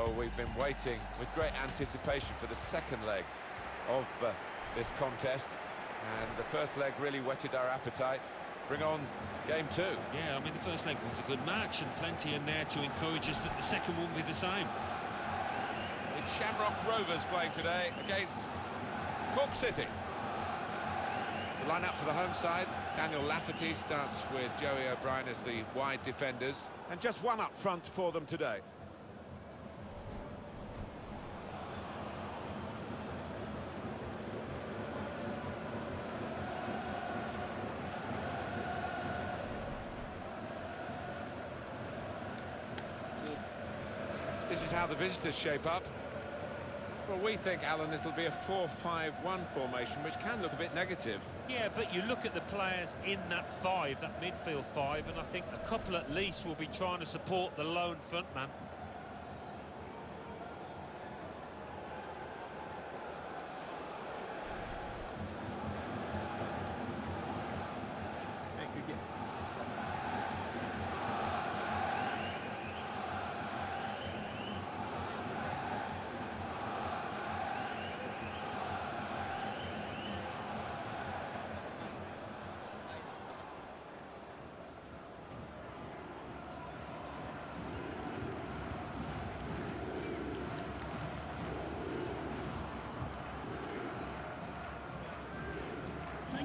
Well, we've been waiting with great anticipation for the second leg of uh, this contest. And the first leg really whetted our appetite. Bring on game two. Yeah, I mean, the first leg was a good match and plenty in there to encourage us that the second won't be the same. It's Shamrock Rovers playing today against Cork City. The line-up for the home side, Daniel Lafferty starts with Joey O'Brien as the wide defenders. And just one up front for them today. The visitors shape up. Well, we think, Alan, it'll be a 4-5-1 formation, which can look a bit negative. Yeah, but you look at the players in that five, that midfield five, and I think a couple at least will be trying to support the lone front man.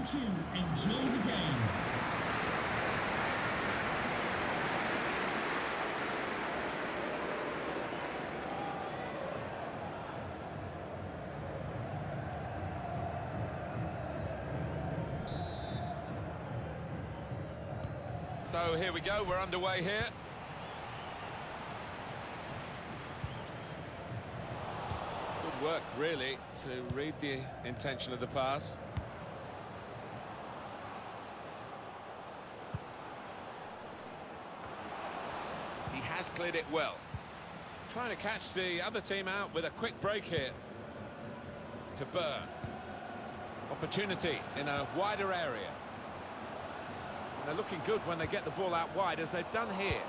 Thank you. Enjoy the game. So here we go, we're underway here. Good work, really, to read the intention of the pass. Cleared it well. Trying to catch the other team out with a quick break here. To Burr. Opportunity in a wider area. And they're looking good when they get the ball out wide, as they've done here.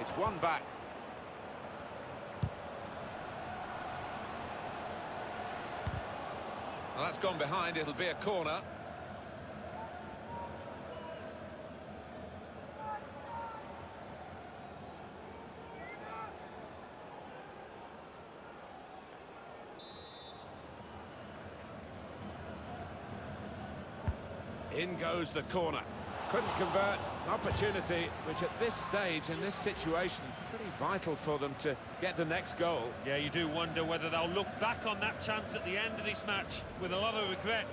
It's one back. Well, that's gone behind. It'll be a corner. In goes the corner. Couldn't convert. An opportunity which at this stage, in this situation, pretty vital for them to get the next goal. Yeah, you do wonder whether they'll look back on that chance at the end of this match with a lot of regret.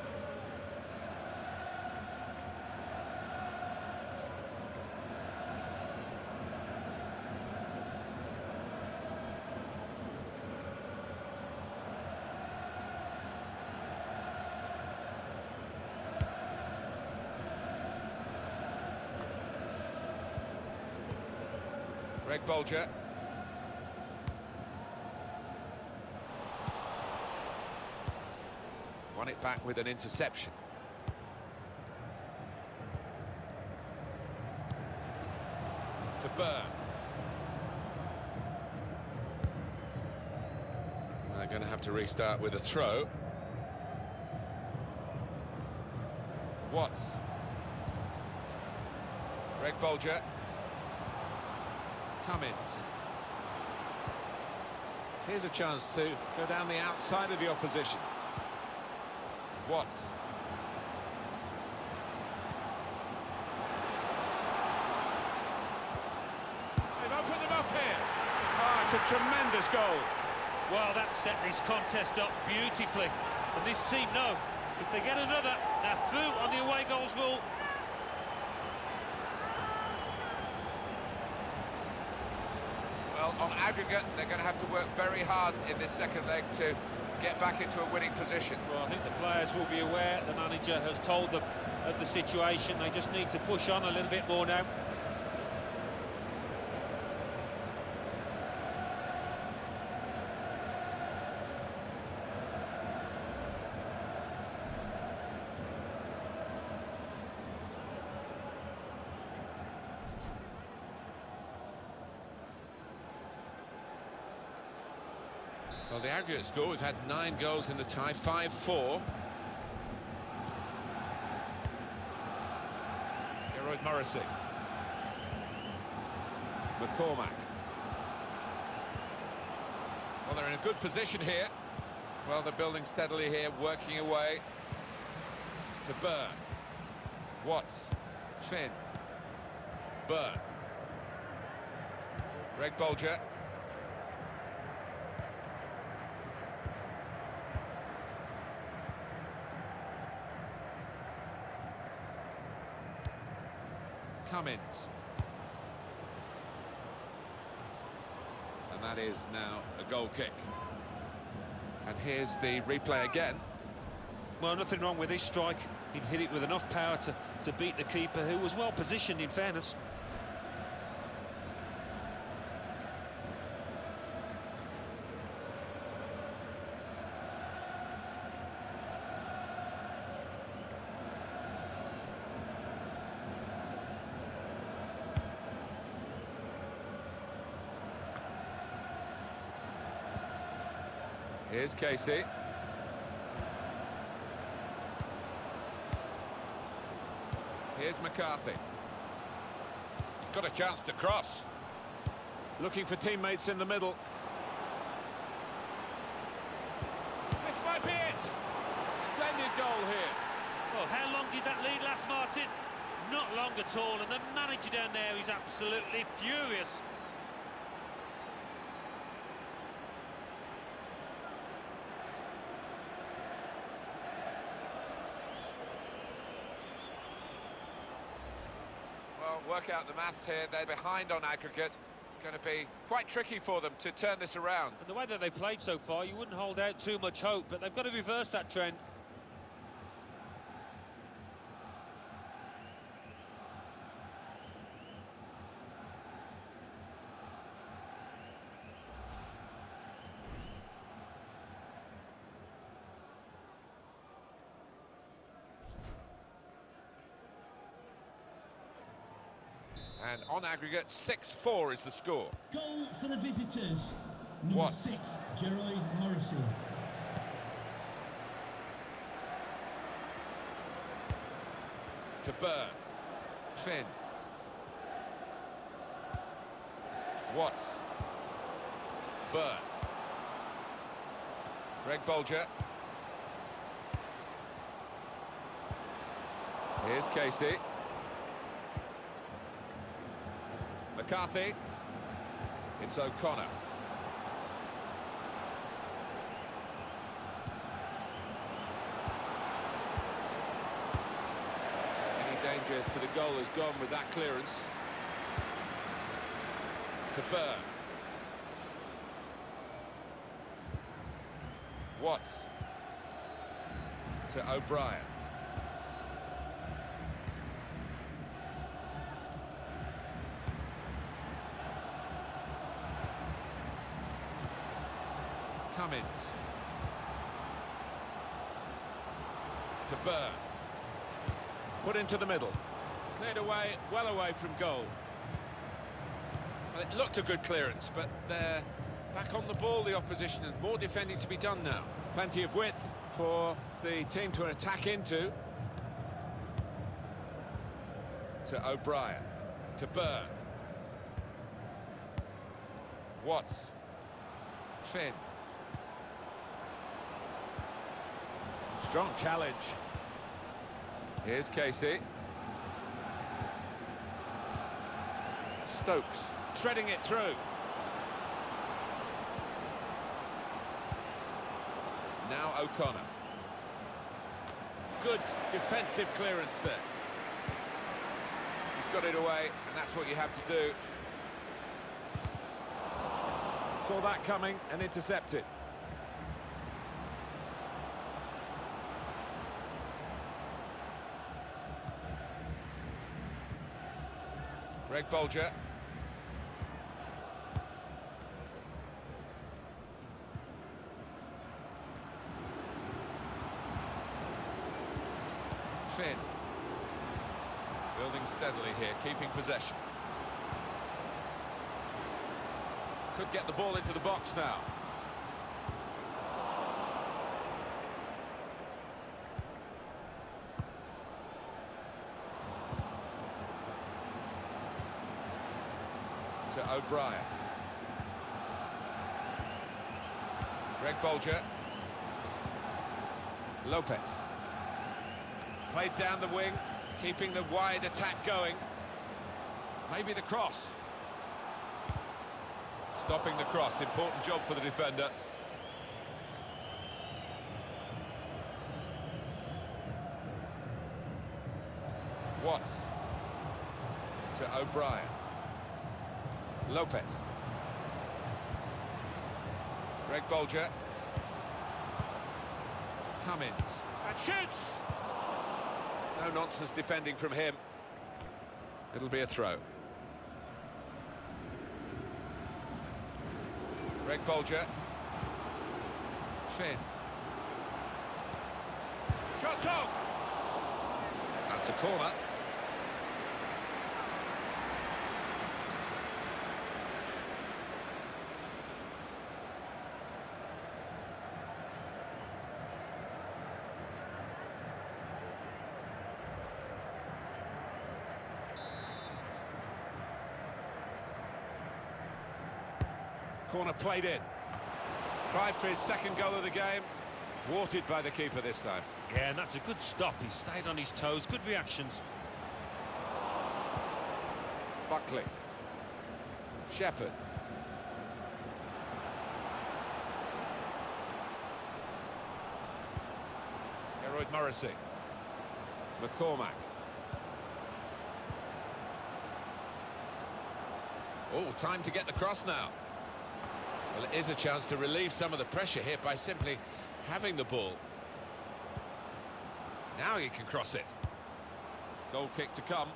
Greg Bolger. Won it back with an interception. To Burr. They're going to have to restart with a throw. Watts. Greg Bolger. Cummins. Here's a chance to go down the outside of the opposition. Watts. They've opened them up here. Oh, it's a tremendous goal. Well, that set this contest up beautifully. And this team know if they get another, they're through on the away goals rule. Well, on aggregate, they're going to have to work very hard in this second leg to get back into a winning position. Well, I think the players will be aware. The manager has told them of the situation. They just need to push on a little bit more now. Aggregate score, we've had nine goals in the tie, 5-4. Gearóid Morrissey. McCormack. Well, they're in a good position here. Well, they're building steadily here, working away. To Byrne. Watts. Finn. Byrne. Greg Bolger. Cummins. And that is now a goal kick. And here's the replay again. Well, nothing wrong with this strike. He'd hit it with enough power to, to beat the keeper, who was well positioned, in fairness. Here's Casey. Here's McCarthy. He's got a chance to cross. Looking for teammates in the middle. This might be it. Splendid goal here. Well, how long did that lead last, Martin? Not long at all, and the manager down there is absolutely furious. Well, work out the maths here. They're behind on aggregate. It's going to be quite tricky for them to turn this around. And the way that they've played so far, you wouldn't hold out too much hope, but they've got to reverse that trend. And on aggregate, 6-4 is the score. Goal for the visitors. Number What? six, Gearóid Morrissey. To Byrne. Finn. Watts. Byrne. Greg Bolger. Here's Casey. McCarthy. It's O'Connor. Any danger to the goal is gone with that clearance. To Byrne. Watts. To O'Brien. Cummins. To Byrne. Put into the middle. Cleared away, well away from goal. Well, it looked a good clearance, but they're back on the ball, the opposition, and more defending to be done now. Plenty of width for the team to attack into. To O'Brien. To Byrne. Watts. Finn. Strong challenge. Here's Casey. Stokes threading it through. Now O'Connor. Good defensive clearance there. He's got it away, and that's what you have to do. Saw that coming and intercepted. Finn. Building steadily here, keeping possession. Could get the ball into the box now. O'Brien. Greg Bolger. Lopes. Played down the wing, keeping the wide attack going. Maybe the cross. Stopping the cross, important job for the defender. Watts. To O'Brien. Lopes. Greg Bolger. Cummins. And shoots! No nonsense defending from him. It'll be a throw. Greg Bolger. Finn. Shots on! That's a corner. Corner played in. Tried for his second goal of the game. Thwarted by the keeper this time. Yeah, and that's a good stop. He stayed on his toes. Good reactions. Buckley. Shepherd. Gearóid Morrissey. McCormack. Oh, time to get the cross now. Well, it is a chance to relieve some of the pressure here by simply having the ball. Now he can cross it. Goal kick to come.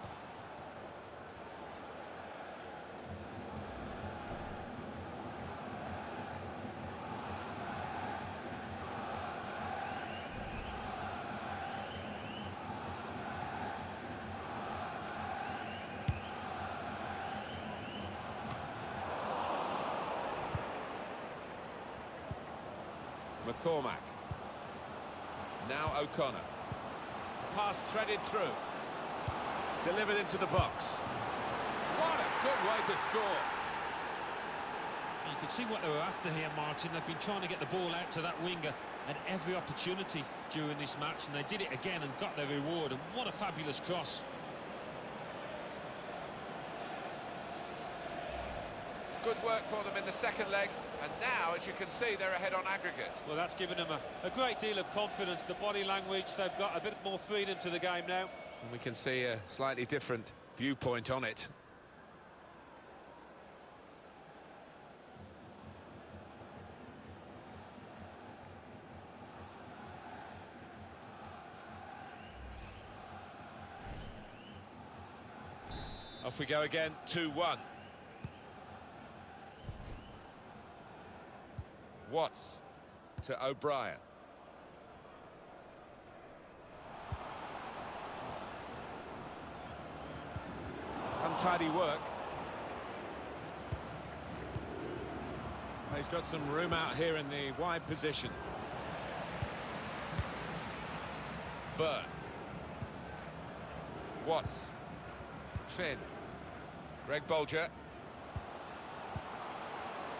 McCormack. Now O'Connor. Pass threaded through. Delivered into the box. What a good way to score. You can see what they were after here, Martin. They've been trying to get the ball out to that winger at every opportunity during this match, and they did it again and got their reward. And what a fabulous cross. Good work for them in the second leg. And now, as you can see, they're ahead on aggregate. Well, that's given them a, a great deal of confidence. The body language, they've got a bit more freedom to the game now. And we can see a slightly different viewpoint on it. Off we go again, 2-1. Watts to O'Brien. Untidy work. He's got some room out here in the wide position. Byrne. Watts. Finn. Greg Bolger.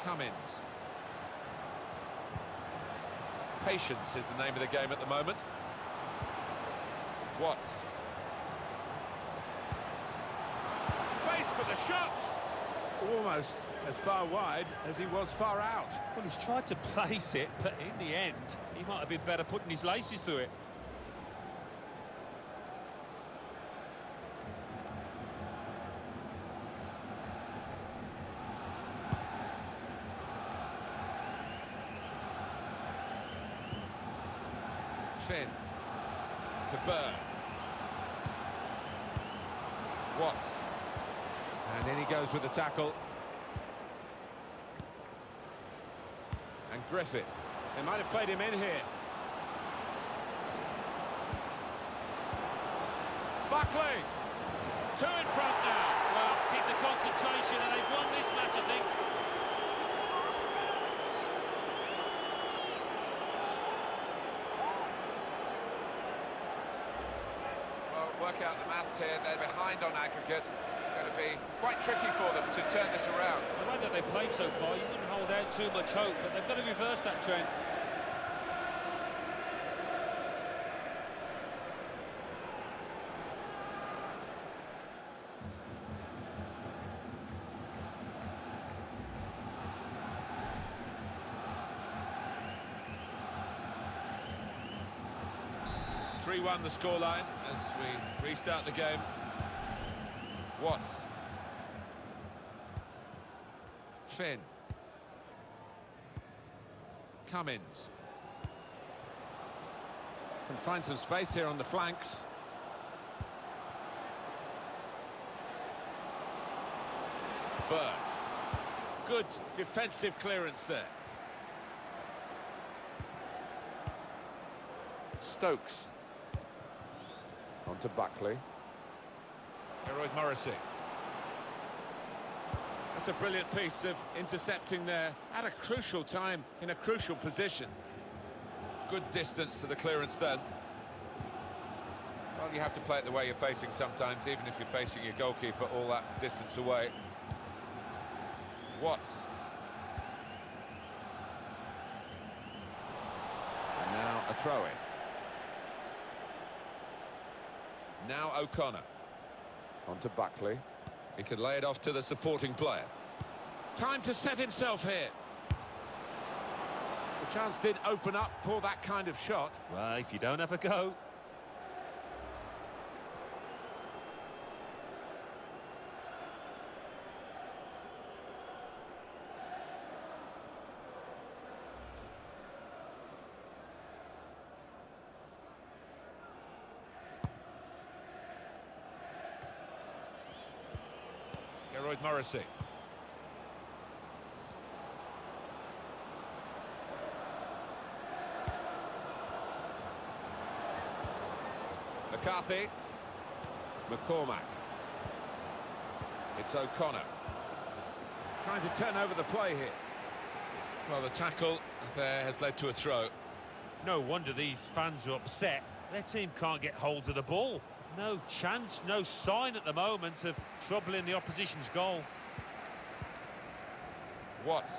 Cummins. Patience is the name of the game at the moment. Watts. Space for the shot! Almost as far wide as he was far out. Well, he's tried to place it, but in the end, he might have been better putting his laces through it. Finn. To Byrne. Watts. And in he goes with the tackle. And Griffith. They might have played him in here. Buckley. Two in front now. Well, keep the concentration, and they've won this match, I think. Well, work out the maths here. They're behind on aggregate. It's going to be quite tricky for them to turn this around. The way that they played so far, you wouldn't hold out too much hope, but they've got to reverse that trend. Three-one the scoreline as we restart the game. Watts. Finn. Cummins. Can find some space here on the flanks. Byrne. Good defensive clearance there. Stokes. On to Buckley. Gearóid Morrissey. That's a brilliant piece of intercepting there at a crucial time in a crucial position. Good distance to the clearance then. Well, you have to play it the way you're facing sometimes, even if you're facing your goalkeeper all that distance away. Watts. And now a throw-in. Now O'Connor. On to Buckley. He can lay it off to the supporting player. Time to set himself here. The chance did open up for that kind of shot. Well, if you don't have a go, Gearóid Morrissey. McCarthy. McCormack. It's O'Connor. Trying to turn over the play here. Well, the tackle there has led to a throw. no wonder these fans are upset. Their team can't get hold of the ball. No chance, no sign at the moment of troubling the opposition's goal. Watts.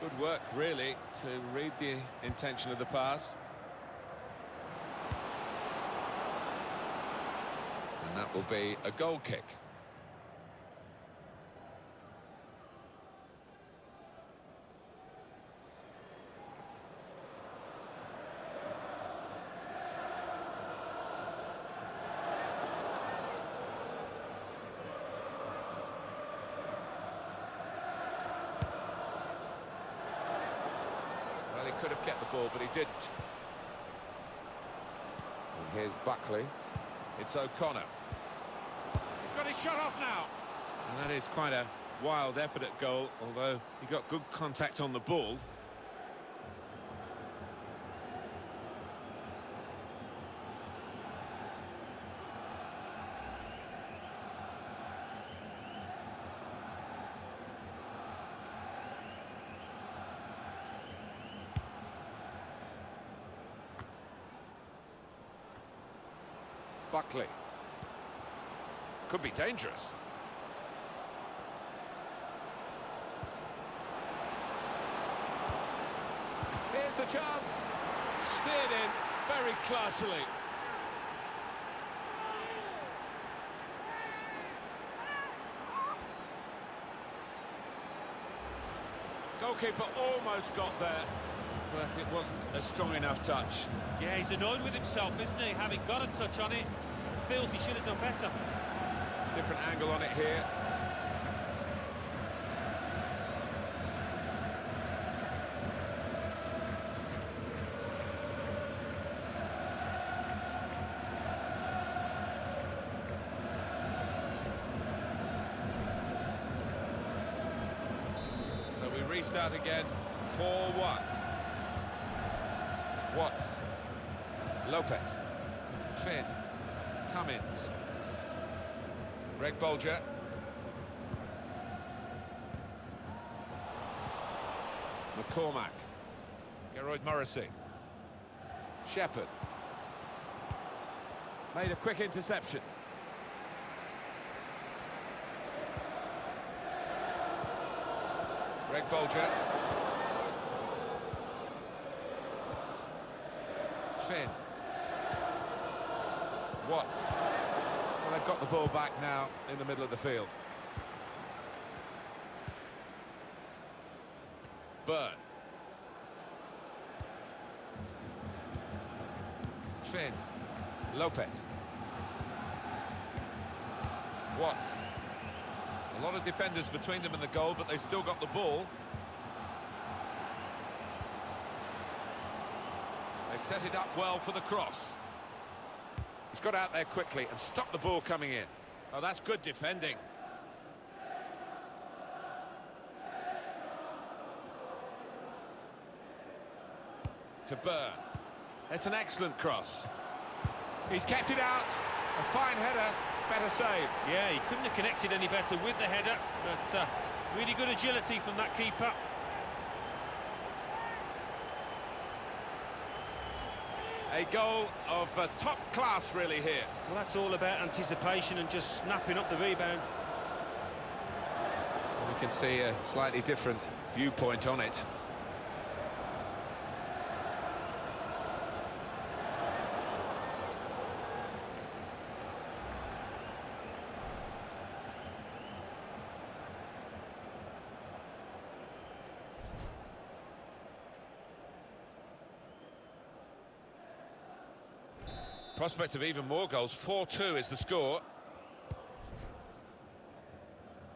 Good work, really, to read the intention of the pass. And that will be a goal kick. Could have kept the ball, but he didn't. And here's Buckley. It's O'Connor. He's got his shot off now. And that is quite a wild effort at goal, although he got good contact on the ball. Buckley. Could be dangerous. Here's the chance. Steered in very classily. Goalkeeper almost got there, but it wasn't a strong enough touch. Yeah, he's annoyed with himself, isn't he? Having got a touch on it, feels he should have done better. Different angle on it here. So we restart again, 4-1. Watts. Lopes. Cummins. Greg Bolger. McCormack. Gearóid Morrissey. Shepherd. Made a quick interception. Greg Bolger. Finn. What? Well, they've got the ball back now in the middle of the field. Byrne. Finn. Lopes. What? A lot of defenders between them and the goal, but they still got the ball. They've set it up well for the cross. He's got out there quickly and stopped the ball coming in. Oh, that's good defending. To Byrne. It's an excellent cross. He's kept it out. A fine header, better save. Yeah, he couldn't have connected any better with the header, but uh, really good agility from that keeper. A goal of uh, top class, really, here. Well, that's all about anticipation and just snapping up the rebound. We can see a slightly different viewpoint on it. Prospect of even more goals. 4-2 is the score.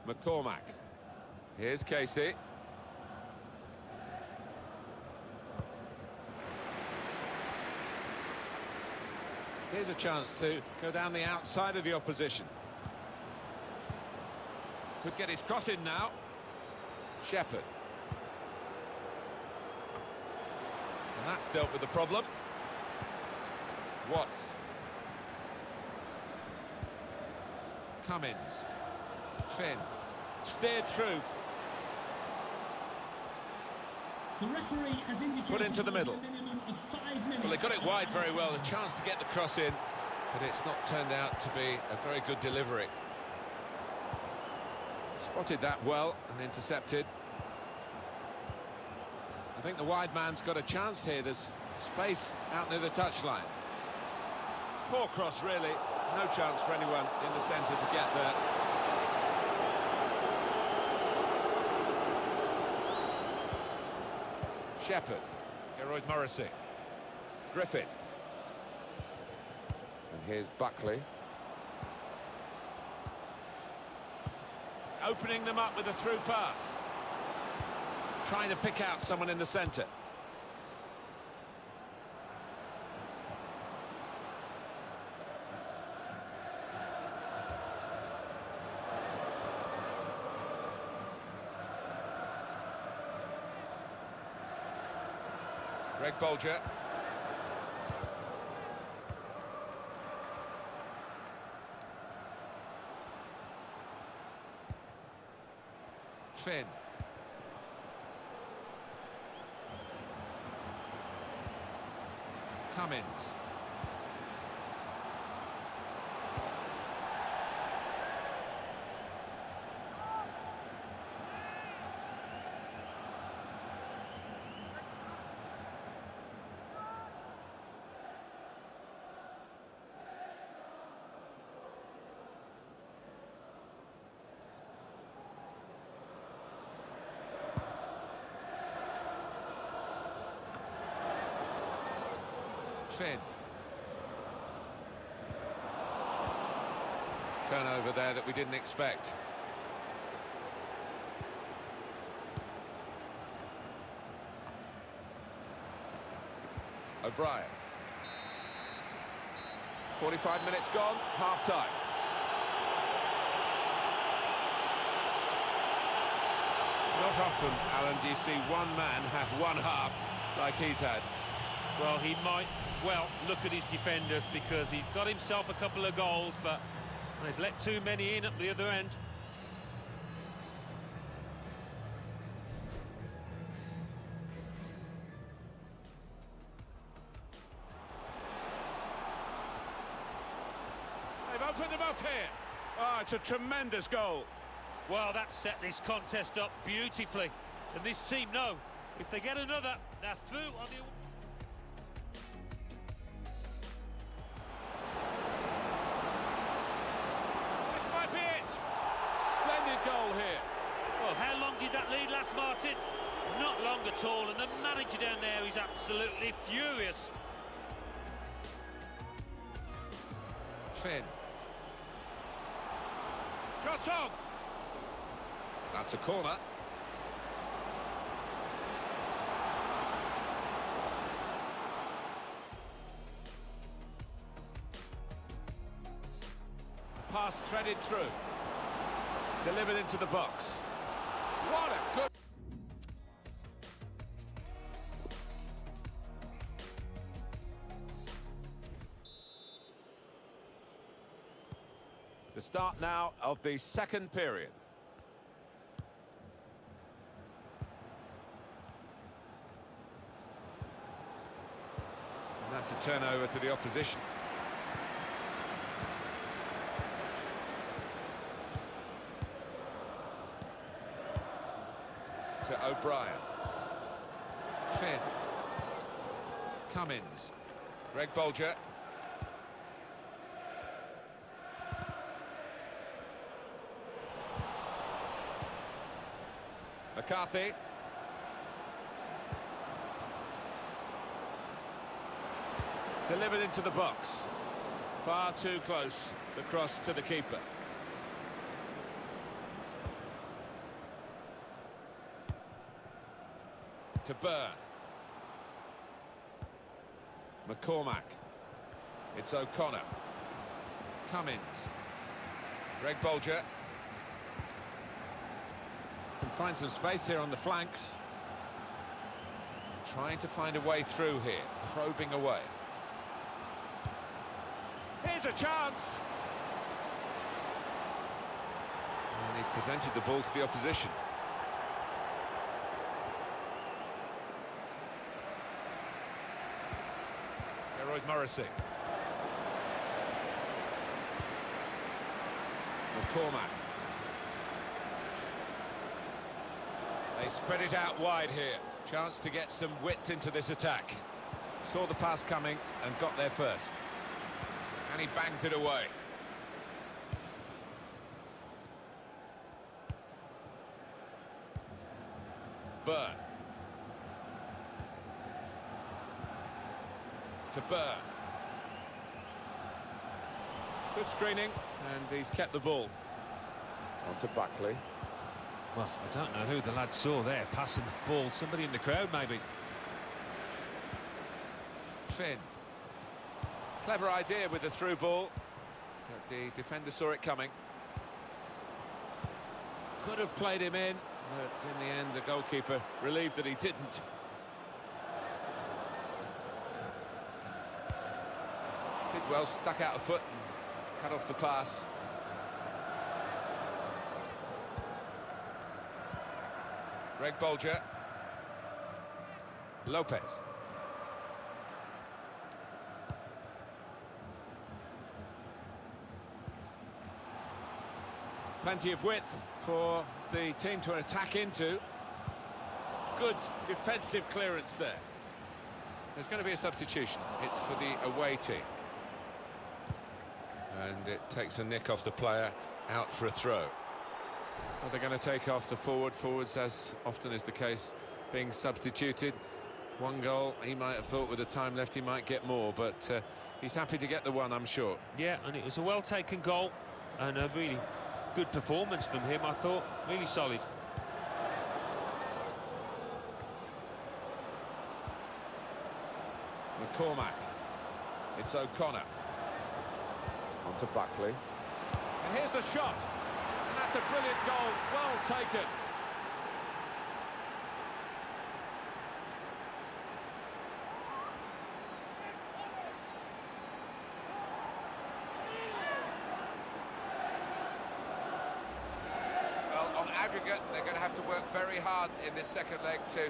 McCormack. Here's Casey. Here's a chance to go down the outside of the opposition. Could get his cross in now. Shepherd. And that's dealt with the problem. Watts. Cummins. Finn. Steered through. The referee has indicated Put into the middle. a minimum of five minutes. Well, they got it wide very well, the chance to get the cross in, but it's not turned out to be a very good delivery. Spotted that well and intercepted. I think the wide man's got a chance here. There's space out near the touchline. Poor cross, really. No chance for anyone in the centre to get there. Shepherd. Gearóid Morrissey. Griffin. And here's Buckley. Opening them up with a through pass. Trying to pick out someone in the centre. Greg Bolger. Finn. Cummins. Finn. Turnover there that we didn't expect. O'Brien. 45 minutes gone, half-time. Not often, Alan, do you see one man have one half like he's had. Well, he might well look at his defenders because he's got himself a couple of goals, but they've let too many in at the other end. They've opened them up here. Oh, it's a tremendous goal. Well, that set this contest up beautifully. And this team know if they get another, they're through on the... absolutely furious. Finn. Shot on. That's a corner. Pass threaded through. Delivered into the box. What a good... start now of the second period. And that's a turnover to the opposition. To O'Brien. Finn. Cummins. Greg Bolger. McCarthy. Delivered into the box. Far too close. The cross to the keeper. To Byrne. McCormack. It's O'Connor. Cummins. Greg Bolger. Find some space here on the flanks. Trying to find a way through here, probing away. Here's a chance! And he's presented the ball to the opposition. Gearóid Morrissey. McCormack. They spread it out wide here. Chance to get some width into this attack. Saw the pass coming and got there first. And he bangs it away. Byrne. To Byrne. Good screening, and he's kept the ball. On to Buckley. Well, I don't know who the lad saw there, passing the ball. Somebody in the crowd, maybe. Finn. Clever idea with the through ball. But the defender saw it coming. Could have played him in, but in the end the goalkeeper relieved that he didn't. Bidwell stuck out a foot and cut off the pass. Greg Bolger. Lopes. Plenty of width for the team to attack into. Good defensive clearance there. There's going to be a substitution. It's for the away team. And it takes a nick off the player out for a throw. Well, they're going to take off the forward forwards, as often is the case, being substituted. One goal, he might have thought with the time left he might get more, but uh, he's happy to get the one, I'm sure. Yeah, and it was a well-taken goal and a really good performance from him, I thought. Really solid. McCormack. It's O'Connor. On to Buckley. And here's the shot. A brilliant goal. Well taken. Well, on aggregate, they're going to have to work very hard in this second leg to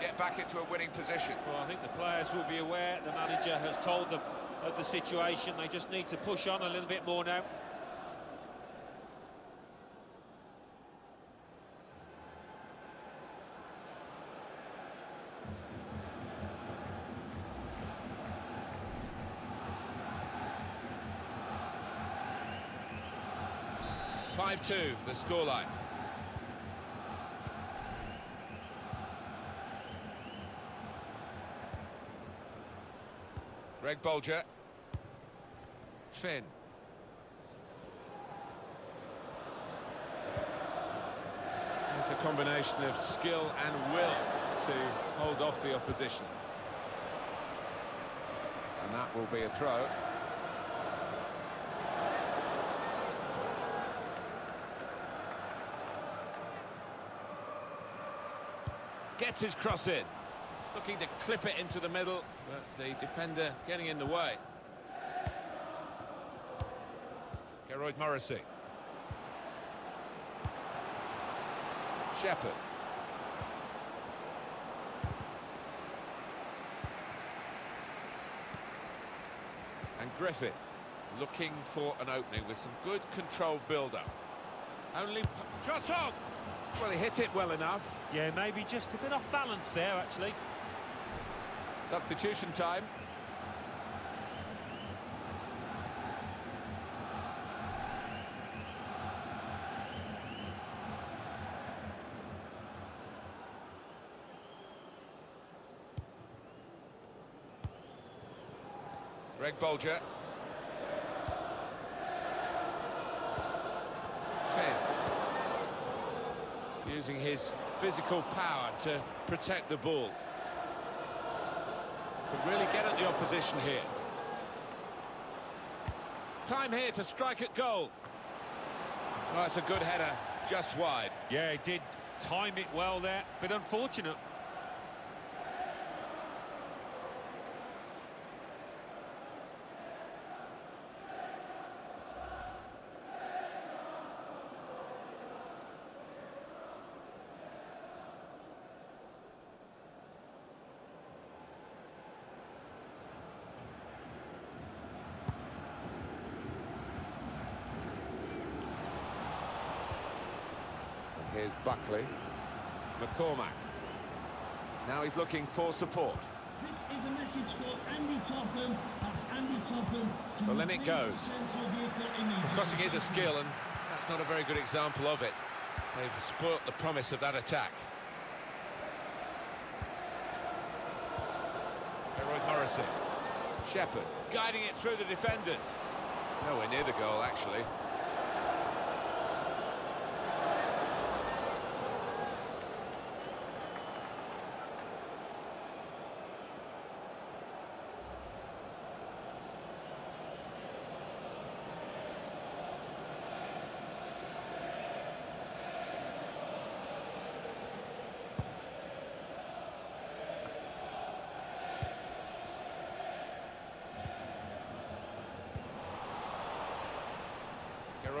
get back into a winning position. Well, I think the players will be aware. The manager has told them of the situation. They just need to push on a little bit more now. 5-2, the scoreline. Greg Bolger. Finn. It's a combination of skill and will to hold off the opposition. And that will be a throw. Gets his cross in. Looking to clip it into the middle, but the defender getting in the way. Gearóid Morrissey. Shepherd. And Griffith looking for an opening with some good controlled build-up. Only shot on! Well, he hit it well enough. Yeah, maybe just a bit off balance there, actually. Substitution time. Greg Bolger. Finn. Using his physical power to protect the ball. Can really get at the opposition here. Time here to strike at goal. It's a good header, just wide. Yeah, he did time it well there, but unfortunate. And here's Buckley. McCormack. Now he's looking for support. This is a message for Andy Topham. That's Andy Topham. Well, then it goes. the central vehicle immediately. Crossing is a skill, and that's not a very good example of it. They've spoilt the promise of that attack. Gearóid Morrissey. Shepherd guiding it through the defenders. Nowhere near the goal, actually.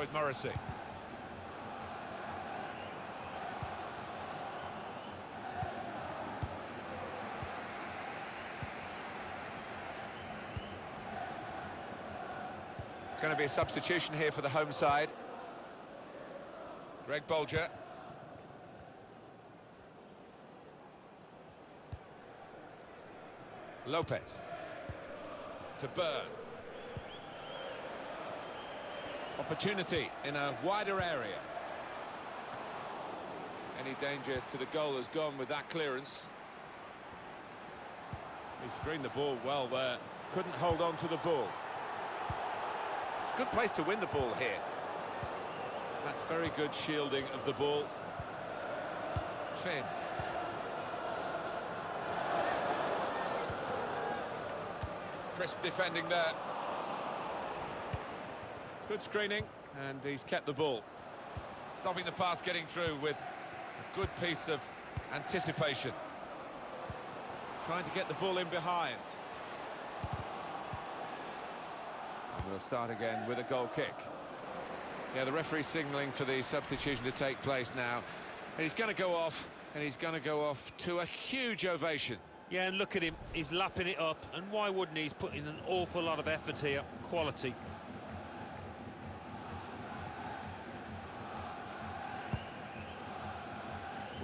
Gearóid Morrissey. Going to be a substitution here for the home side. Greg Bolger. Lopes. To Byrne. Opportunity in a wider area. Any danger to the goal has gone with that clearance. He screened the ball well there. Couldn't hold on to the ball. It's a good place to win the ball here. That's very good shielding of the ball. Finn. Crisp defending there. Good screening, and he's kept the ball. Stopping the pass getting through with a good piece of anticipation. Trying to get the ball in behind. And we'll start again with a goal kick. Yeah, the referee signalling for the substitution to take place now. And he's going to go off, and he's going to go off to a huge ovation. Yeah, and look at him. He's lapping it up. And why wouldn't he? He's putting an awful lot of effort here. Quality.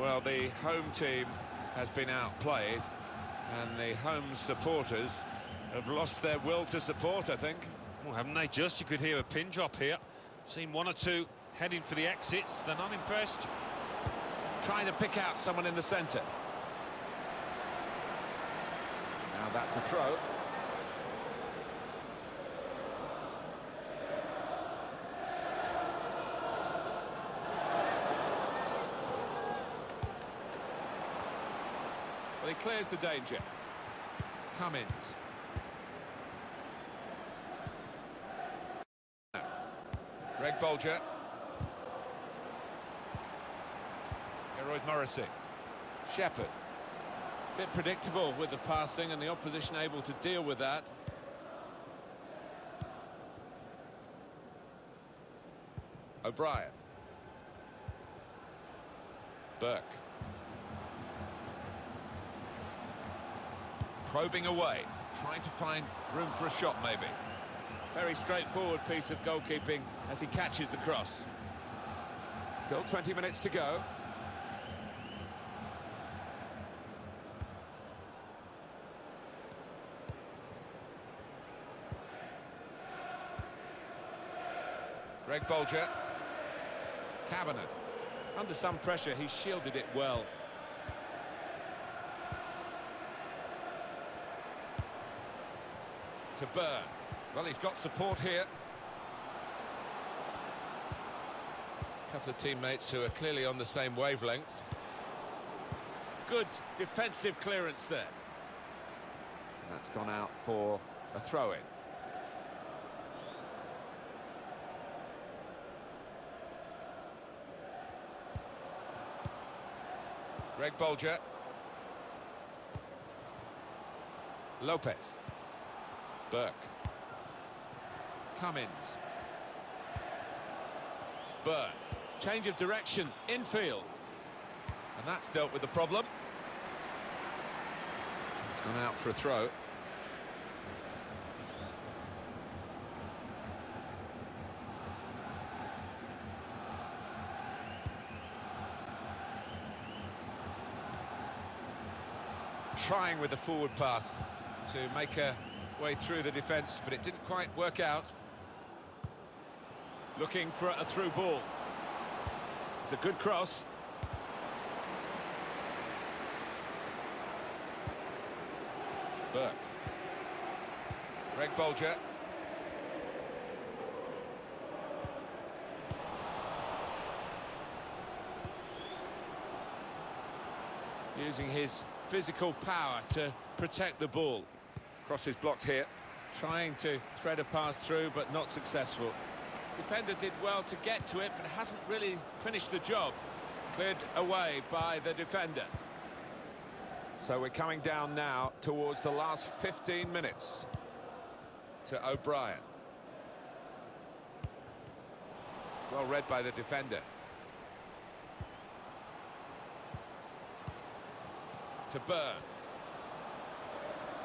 Well, the home team has been outplayed, and the home supporters have lost their will to support, I think. Well, haven't they just? You could hear a pin drop here. Seen one or two heading for the exits. They're not impressed. Trying to pick out someone in the centre. Now that's a throw. He clears the danger. Cummins. Greg Bolger. Gearóid Morrissey. Shepherd. Bit predictable with the passing and the opposition able to deal with that. O'Brien. Burke. Probing away, trying to find room for a shot maybe. Very straightforward piece of goalkeeping as he catches the cross. Still 20 minutes to go. Greg Bolger. Kavanagh. Under some pressure, he shielded it well. To Byrne. Well, he's got support here. A couple of teammates who are clearly on the same wavelength. Good defensive clearance there. And That's gone out for a throw-in. Greg Bolger. Lopes. Burke. Cummins. Byrne. Change of direction, infield. And that's dealt with the problem. It's gone out for a throw. Trying with the forward pass to make a way through the defence, but it didn't quite work out. Looking for a through ball. It's a good cross. Burke. Greg Bolger. Using his physical power to protect the ball. Crosses blocked here. Trying to thread a pass through, but not successful. Defender did well to get to it, but hasn't really finished the job. Cleared away by the defender. So we're coming down now towards the last 15 minutes to O'Brien. Well read by the defender. To Byrne.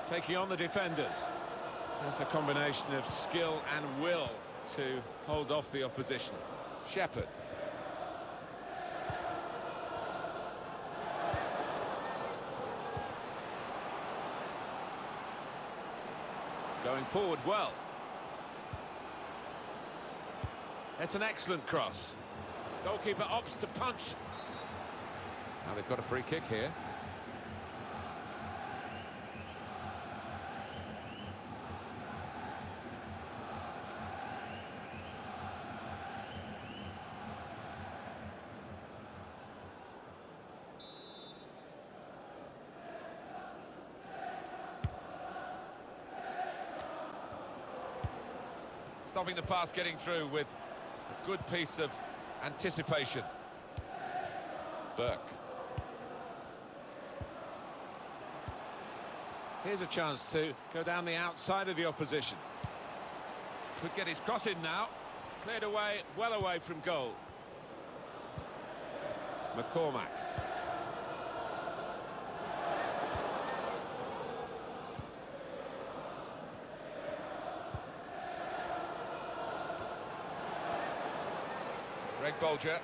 Taking on the defenders. That's a combination of skill and will to hold off the opposition. Shepherd. Going forward well. It's an excellent cross. Goalkeeper opts to punch. Now they've got a free kick here. Stopping the pass getting through with a good piece of anticipation. Burke. Here's a chance to go down the outside of the opposition. Could get his cross in now. Cleared away, well away from goal. McCormack. Bolger.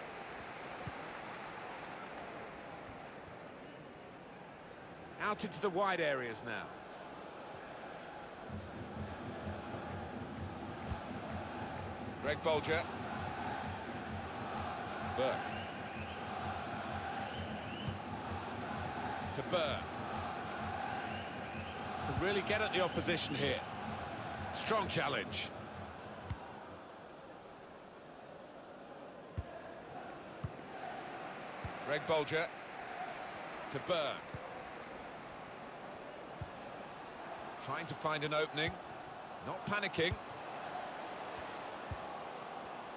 Out into the wide areas now. Greg Bolger. Burke. To Byrne. Can really get at the opposition here. Strong challenge. Greg Bolger to Byrne. Trying to find an opening. Not panicking.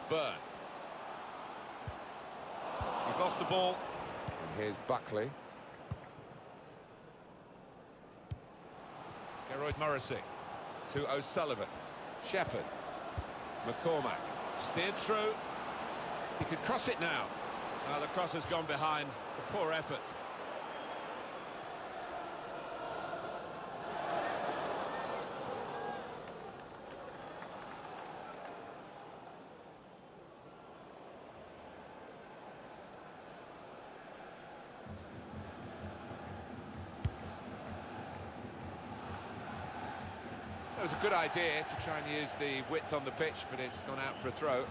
Byrne. He's lost the ball. And here's Buckley. Gearóid Morrissey to O'Sullivan. Shepherd. McCormack. Steered through. He could cross it now. Now the cross has gone behind. It's a poor effort. It was a good idea to try and use the width on the pitch, but it's gone out for a throw.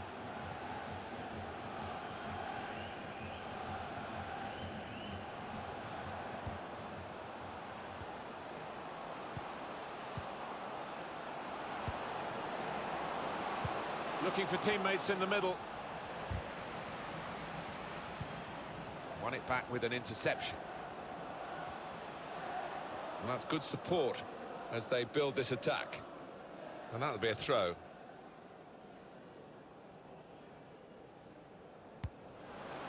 Looking for teammates in the middle. Won it back with an interception. And that's good support as they build this attack. And that'll be a throw.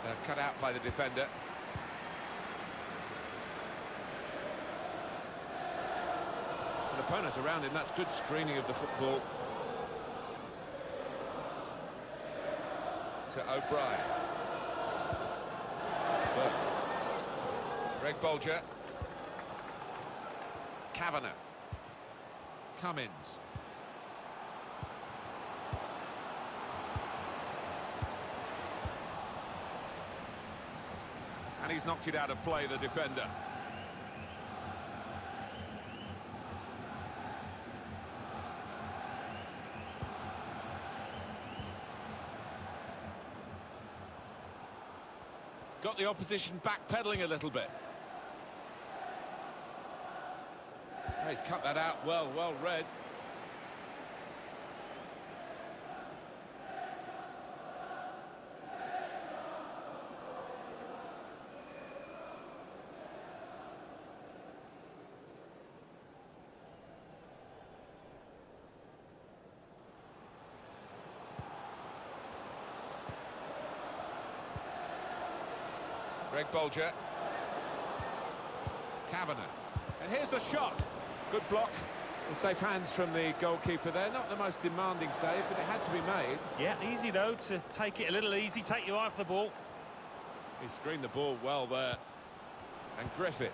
They're cut out by the defender. An opponent around him, that's good screening of the football. To O'Brien. Greg Bolger. Kavanagh. Cummins. And he's knocked it out of play, the defender. Opposition backpedaling a little bit. Oh, he's cut that out well, well read. Greg Bolger. Kavanagh. And here's the shot. Good block. Safe hands from the goalkeeper there. Not the most demanding save, but it had to be made. Yeah, easy though to take it a little easy, take your eye off the ball. He screened the ball well there. And Griffith.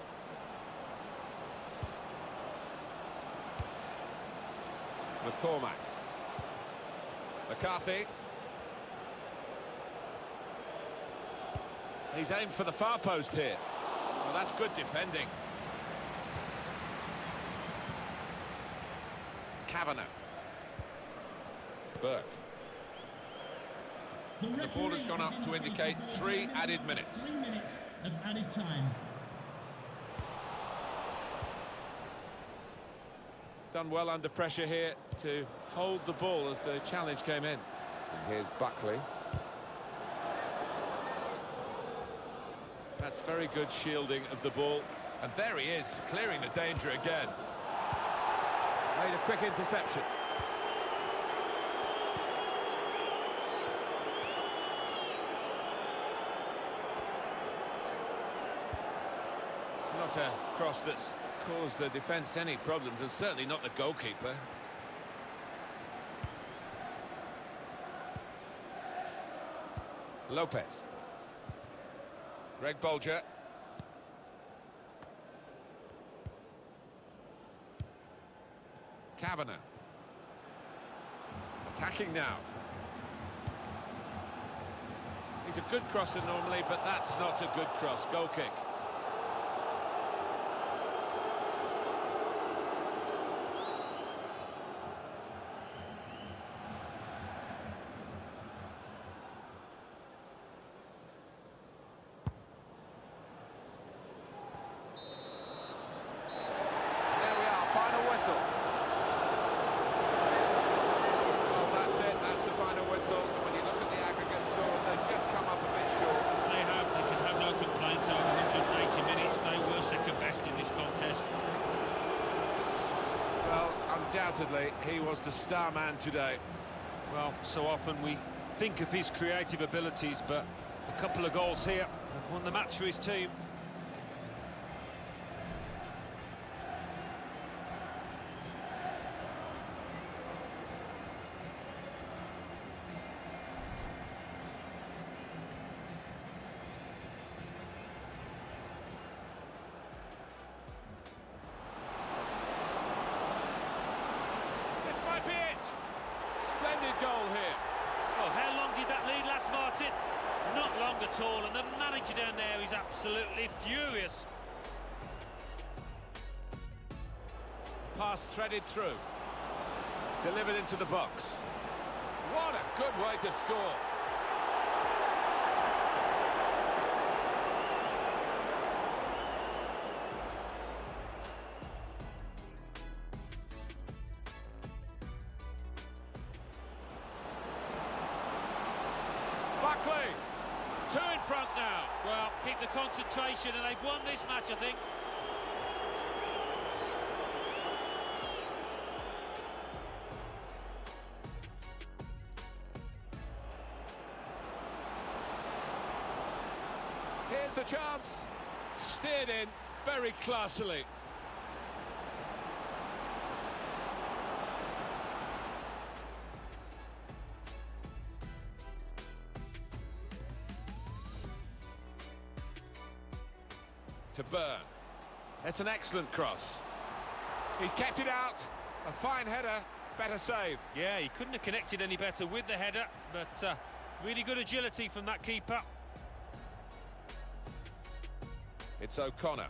McCormack. McCarthy. He's aimed for the far post here. Well, that's good defending. Kavanagh. Burke. The, The ball has gone up to indicate three added minutes. Three minutes of added time. Done well under pressure here to hold the ball as the challenge came in. And here's Buckley. That's very good shielding of the ball. And there he is, clearing the danger again. Made a quick interception. It's not a cross that's caused the defence any problems, and certainly not the goalkeeper. Lopes. Greg Bolger. Kavanagh. Attacking now. He's a good crosser normally, but that's not a good cross. Goal kick. Undoubtedly, he was the star man today. Well, so often we think of his creative abilities, but a couple of goals here have won the match for his team. Threaded through. Delivered into the box. What a good way to score. Buckley, two in front now. Well, keep the concentration, and they've won this match, I think. Steered in very classily. To Byrne. That's an excellent cross. He's kept it out. A fine header. Better save. Yeah, he couldn't have connected any better with the header, but uh, really good agility from that keeper. It's O'Connor.